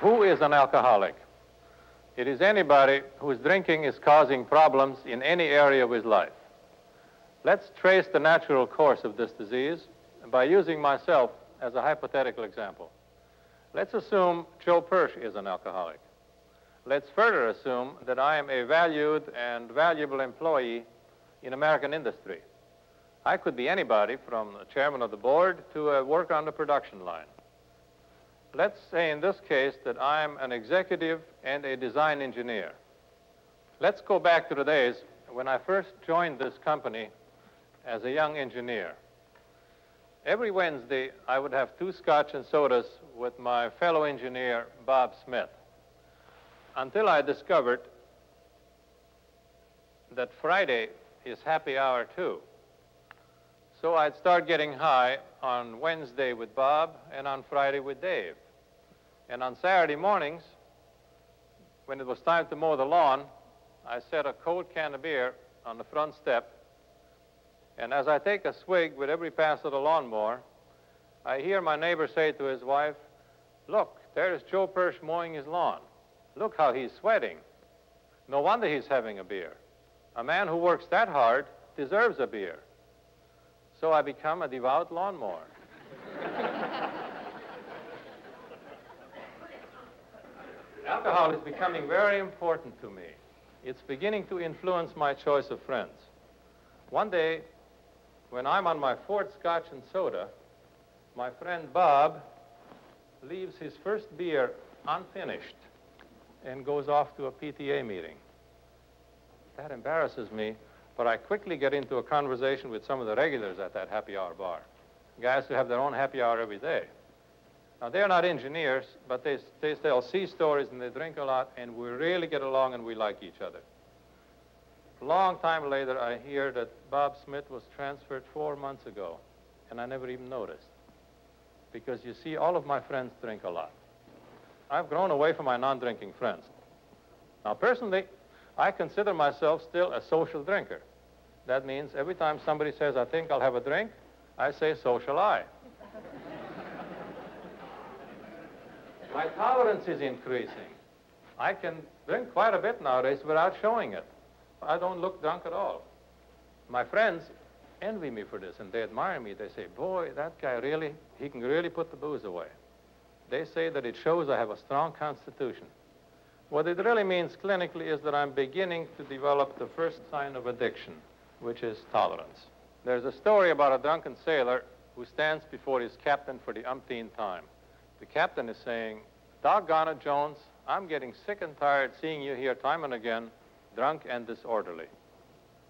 Who is an alcoholic? It is anybody whose drinking is causing problems in any area of his life. Let's trace the natural course of this disease by using myself as a hypothetical example. Let's assume Joe Persh is an alcoholic. Let's further assume that I am a valued and valuable employee in American industry. I could be anybody from the chairman of the board to a worker on the production line. Let's say in this case that I'm an executive and a design engineer. Let's go back to the days when I first joined this company as a young engineer. Every Wednesday, I would have two scotch and sodas with my fellow engineer, Bob Smith, until I discovered that Friday is happy hour too. So I'd start getting high on Wednesday with Bob and on Friday with Dave. And on Saturday mornings, when it was time to mow the lawn, I set a cold can of beer on the front step. And as I take a swig with every pass of the lawnmower, I hear my neighbor say to his wife, Look, there's Joe Persh mowing his lawn. Look how he's sweating. No wonder he's having a beer. A man who works that hard deserves a beer. So I become a devout lawnmower. Alcohol is becoming very important to me. It's beginning to influence my choice of friends. One day, when I'm on my fourth scotch and soda, my friend Bob leaves his first beer unfinished and goes off to a PTA meeting. That embarrasses me but I quickly get into a conversation with some of the regulars at that happy hour bar, guys who have their own happy hour every day. Now, they're not engineers, but they, they tell sea stories and they drink a lot, and we really get along and we like each other. A long time later, I hear that Bob Smith was transferred four months ago, and I never even noticed. Because you see, all of my friends drink a lot. I've grown away from my non-drinking friends. Now, personally, I consider myself still a social drinker. That means every time somebody says, I think I'll have a drink, I say, so shall I. My tolerance is increasing. I can drink quite a bit nowadays without showing it. I don't look drunk at all. My friends envy me for this, and they admire me. They say, boy, that guy really, he can really put the booze away. They say that it shows I have a strong constitution. What it really means clinically is that I'm beginning to develop the first sign of addiction which is tolerance. There's a story about a drunken sailor who stands before his captain for the umpteenth time. The captain is saying, Doggone it, Jones, I'm getting sick and tired seeing you here time and again, drunk and disorderly.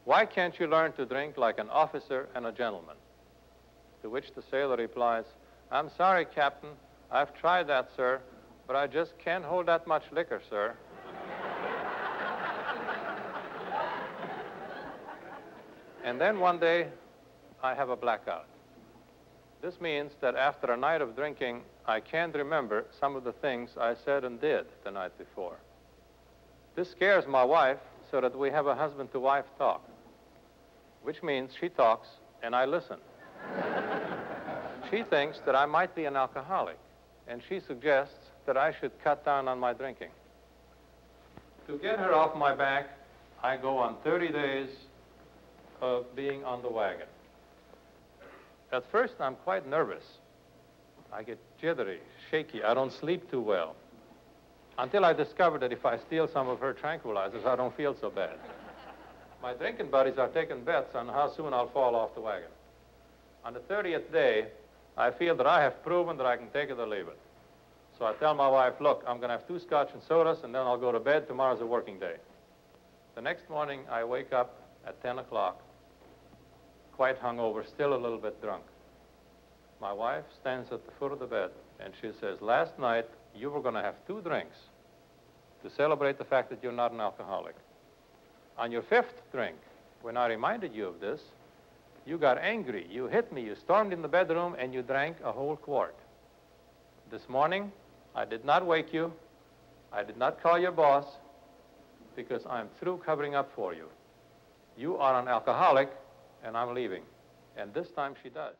Why can't you learn to drink like an officer and a gentleman? To which the sailor replies, I'm sorry, Captain. I've tried that, sir, but I just can't hold that much liquor, sir. And then one day, I have a blackout. This means that after a night of drinking, I can't remember some of the things I said and did the night before. This scares my wife so that we have a husband-to-wife talk, which means she talks and I listen. she thinks that I might be an alcoholic, and she suggests that I should cut down on my drinking. To get her off my back, I go on 30 days of being on the wagon. At first, I'm quite nervous. I get jittery, shaky. I don't sleep too well. Until I discover that if I steal some of her tranquilizers, I don't feel so bad. My drinking buddies are taking bets on how soon I'll fall off the wagon. On the 30th day, I feel that I have proven that I can take it or leave it. So I tell my wife, look, I'm going to have two scotch and sodas, and then I'll go to bed. Tomorrow's a working day. The next morning, I wake up at 10 o'clock quite hungover, still a little bit drunk. My wife stands at the foot of the bed and she says, last night you were going to have two drinks to celebrate the fact that you're not an alcoholic. On your fifth drink, when I reminded you of this, you got angry, you hit me, you stormed in the bedroom, and you drank a whole quart. This morning, I did not wake you. I did not call your boss because I'm through covering up for you. You are an alcoholic, and I'm leaving. And this time she does.